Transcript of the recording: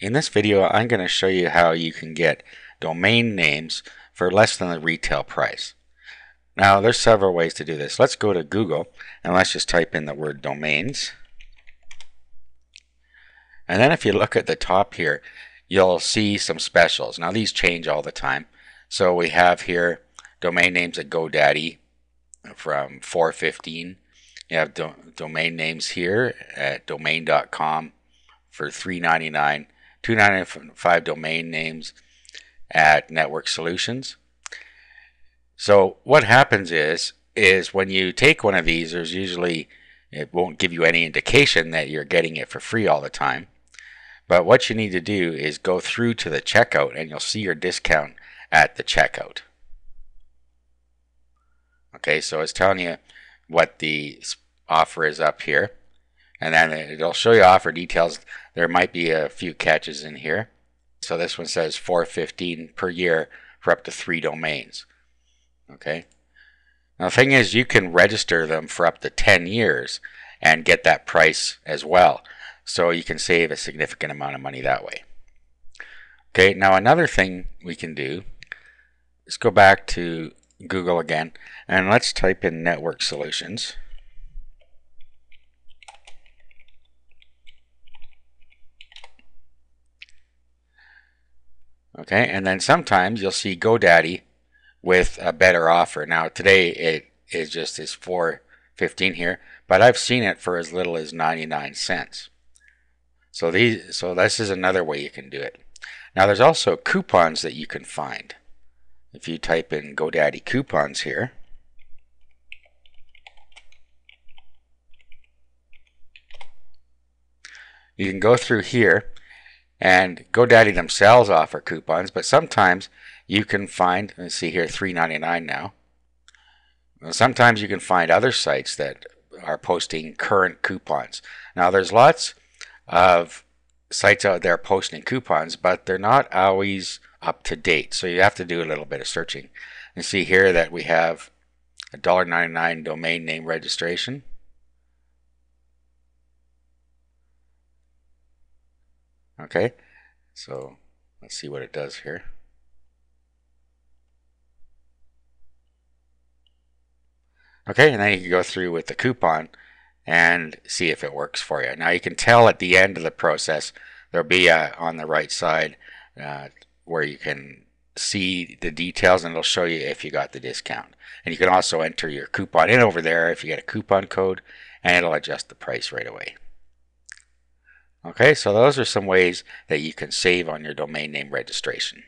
In this video, I'm going to show you how you can get domain names for less than the retail price. Now, there's several ways to do this. Let's go to Google and let's just type in the word domains. And then if you look at the top here, you'll see some specials. Now, these change all the time. So we have here domain names at GoDaddy from 415. You have do domain names here at domain.com for 399 295 domain names at Network Solutions. So what happens is is when you take one of these, there's usually it won't give you any indication that you're getting it for free all the time. But what you need to do is go through to the checkout and you'll see your discount at the checkout. Okay, so it's telling you what the offer is up here and then it'll show you offer details. There might be a few catches in here. So this one says 415 per year for up to three domains. Okay. Now the thing is, you can register them for up to 10 years and get that price as well. So you can save a significant amount of money that way. Okay, now another thing we can do is go back to Google again and let's type in network solutions. Okay, and then sometimes you'll see GoDaddy with a better offer. Now today it is just is 415 here, but I've seen it for as little as 99 cents. So these so this is another way you can do it. Now there's also coupons that you can find. If you type in GoDaddy coupons here, you can go through here and GoDaddy themselves offer coupons, but sometimes you can find, let's see here, $3.99 now. Sometimes you can find other sites that are posting current coupons. Now, there's lots of sites out there posting coupons, but they're not always up to date. So you have to do a little bit of searching. And see here that we have a $1.99 domain name registration. Okay, so let's see what it does here. Okay, and then you can go through with the coupon and see if it works for you. Now you can tell at the end of the process, there'll be a, on the right side uh, where you can see the details and it'll show you if you got the discount. And you can also enter your coupon in over there if you get a coupon code and it'll adjust the price right away. Okay, so those are some ways that you can save on your domain name registration.